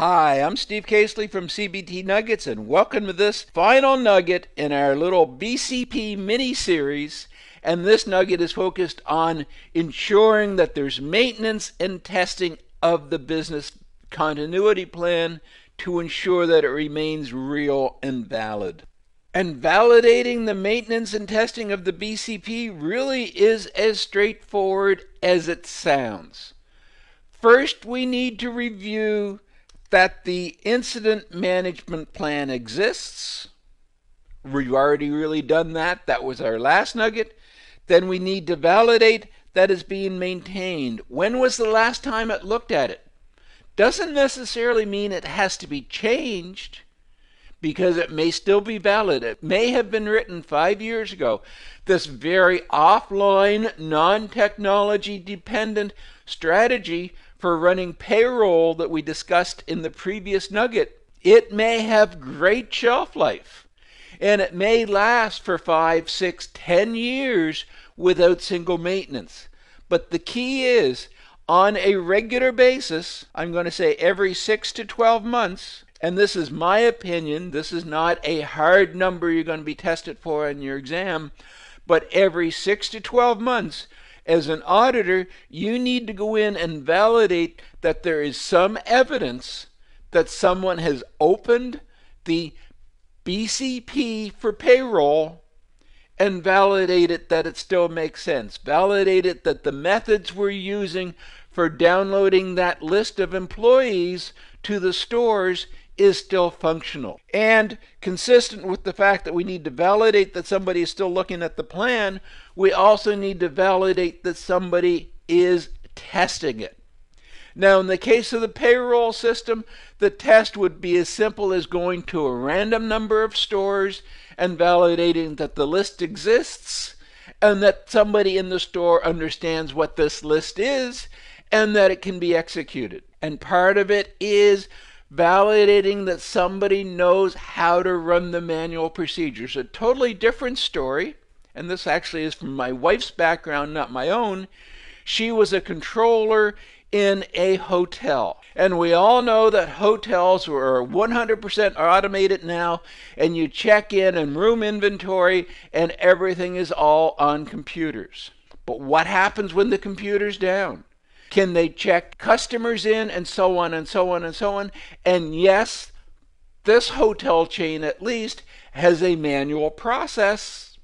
Hi, I'm Steve Caseley from CBT Nuggets, and welcome to this final nugget in our little BCP mini series. And this nugget is focused on ensuring that there's maintenance and testing of the business continuity plan to ensure that it remains real and valid. And validating the maintenance and testing of the BCP really is as straightforward as it sounds. First, we need to review that the incident management plan exists. We've already really done that. That was our last nugget. Then we need to validate that it's being maintained. When was the last time it looked at it? Doesn't necessarily mean it has to be changed because it may still be valid. It may have been written five years ago. This very offline, non technology dependent strategy for running payroll that we discussed in the previous nugget, it may have great shelf life. And it may last for five, six, ten years without single maintenance. But the key is on a regular basis, I'm going to say every six to 12 months, and this is my opinion, this is not a hard number you're going to be tested for in your exam, but every six to 12 months, as an auditor, you need to go in and validate that there is some evidence that someone has opened the BCP for payroll and validate it that it still makes sense. Validate it that the methods we're using for downloading that list of employees to the stores is still functional. And consistent with the fact that we need to validate that somebody is still looking at the plan, we also need to validate that somebody is testing it. Now, in the case of the payroll system, the test would be as simple as going to a random number of stores and validating that the list exists and that somebody in the store understands what this list is and that it can be executed. And part of it is validating that somebody knows how to run the manual procedures. A totally different story, and this actually is from my wife's background, not my own. She was a controller in a hotel. And we all know that hotels are 100% automated now, and you check in and room inventory, and everything is all on computers. But what happens when the computer's down? Can they check customers in and so on and so on and so on? And yes, this hotel chain at least has a manual process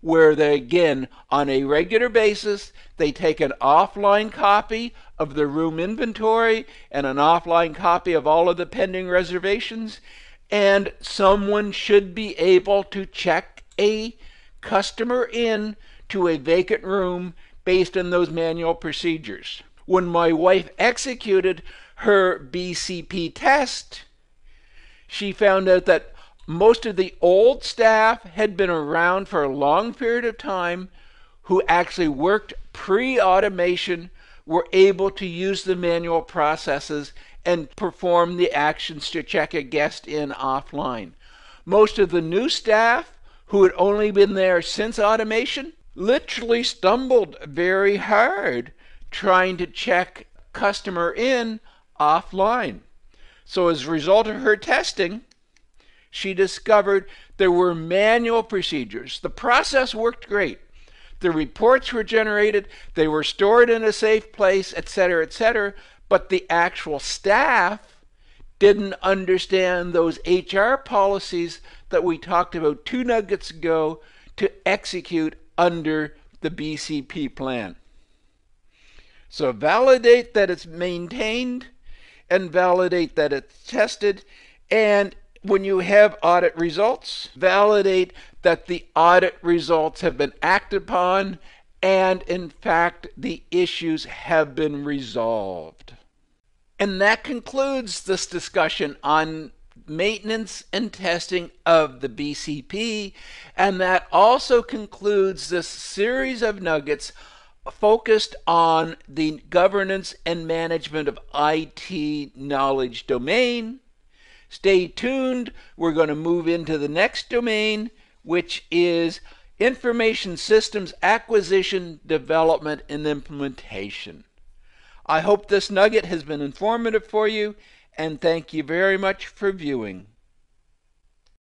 where they again on a regular basis they take an offline copy of the room inventory and an offline copy of all of the pending reservations and someone should be able to check a customer in to a vacant room based on those manual procedures when my wife executed her BCP test, she found out that most of the old staff had been around for a long period of time who actually worked pre automation, were able to use the manual processes and perform the actions to check a guest in offline. Most of the new staff who had only been there since automation literally stumbled very hard trying to check customer in offline. So, as a result of her testing, she discovered there were manual procedures. The process worked great. The reports were generated, they were stored in a safe place, etc., etc., but the actual staff didn't understand those HR policies that we talked about two nuggets ago to execute under the BCP plan. So validate that it's maintained and validate that it's tested. And when you have audit results, validate that the audit results have been acted upon and in fact the issues have been resolved. And that concludes this discussion on maintenance and testing of the BCP. And that also concludes this series of nuggets focused on the governance and management of IT knowledge domain. Stay tuned. We're going to move into the next domain, which is information systems acquisition, development, and implementation. I hope this nugget has been informative for you, and thank you very much for viewing.